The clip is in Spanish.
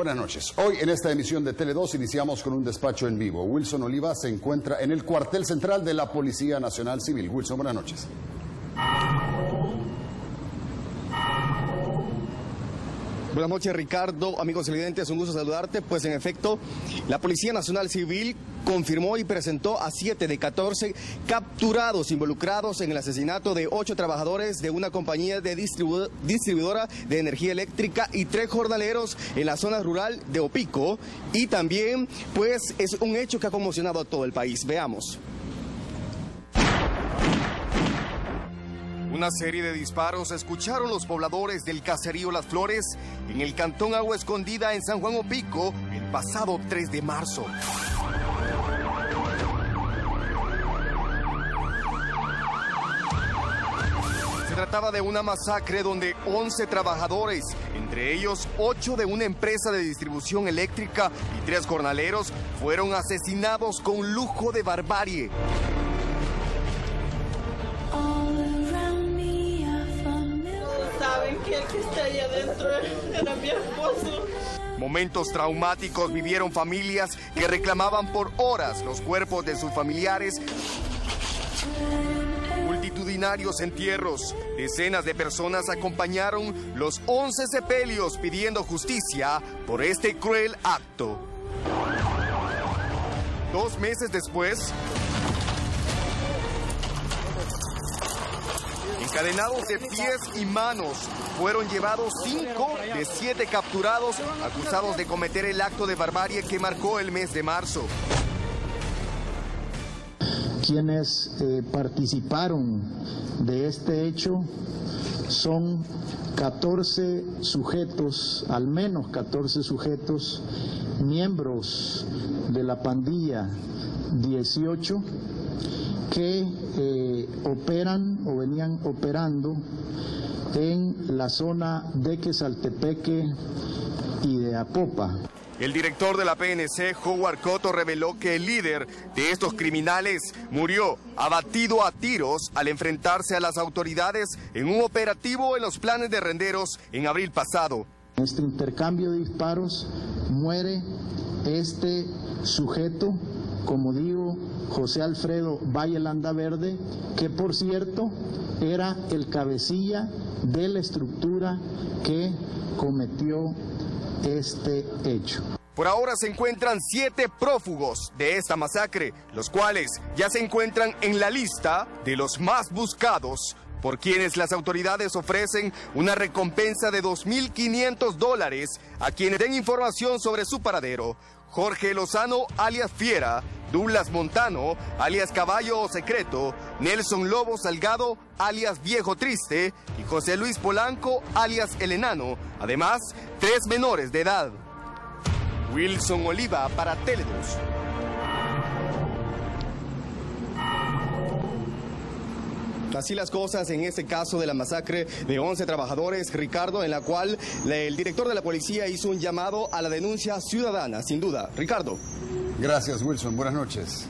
Buenas noches. Hoy en esta emisión de Tele2 iniciamos con un despacho en vivo. Wilson Oliva se encuentra en el cuartel central de la Policía Nacional Civil. Wilson, buenas noches. Buenas noches, Ricardo. Amigos televidentes, un gusto saludarte. Pues en efecto, la Policía Nacional Civil confirmó y presentó a 7 de 14 capturados involucrados en el asesinato de 8 trabajadores de una compañía de distribuidora de energía eléctrica y tres jornaleros en la zona rural de Opico. Y también, pues, es un hecho que ha conmocionado a todo el país. Veamos. Una serie de disparos escucharon los pobladores del caserío Las Flores en el cantón Agua Escondida en San Juan Opico el pasado 3 de marzo. Se trataba de una masacre donde 11 trabajadores, entre ellos 8 de una empresa de distribución eléctrica y 3 jornaleros, fueron asesinados con lujo de barbarie. Adentro era mi esposo. Momentos traumáticos vivieron familias que reclamaban por horas los cuerpos de sus familiares. Multitudinarios entierros, decenas de personas acompañaron los 11 sepelios pidiendo justicia por este cruel acto. Dos meses después, encadenados de pies y manos, fueron llevados cinco de siete capturados acusados de cometer el acto de barbarie que marcó el mes de marzo. Quienes eh, participaron de este hecho son 14 sujetos, al menos 14 sujetos, miembros de la pandilla 18 que eh, operan o venían operando en la zona de Quesaltepeque y de Apopa. El director de la PNC, Howard Cotto, reveló que el líder de estos criminales murió abatido a tiros al enfrentarse a las autoridades en un operativo en los planes de renderos en abril pasado. En este intercambio de disparos muere este sujeto, como digo, José Alfredo Valle Verde, que por cierto era el cabecilla de la estructura que cometió este hecho. Por ahora se encuentran siete prófugos de esta masacre, los cuales ya se encuentran en la lista de los más buscados por quienes las autoridades ofrecen una recompensa de 2.500 dólares a quienes den información sobre su paradero. Jorge Lozano, alias Fiera, Douglas Montano, alias Caballo Secreto, Nelson Lobo Salgado, alias Viejo Triste, y José Luis Polanco, alias El Enano, además, tres menores de edad. Wilson Oliva para Teledos. Así las cosas en este caso de la masacre de 11 trabajadores, Ricardo, en la cual el director de la policía hizo un llamado a la denuncia ciudadana, sin duda. Ricardo. Gracias, Wilson. Buenas noches.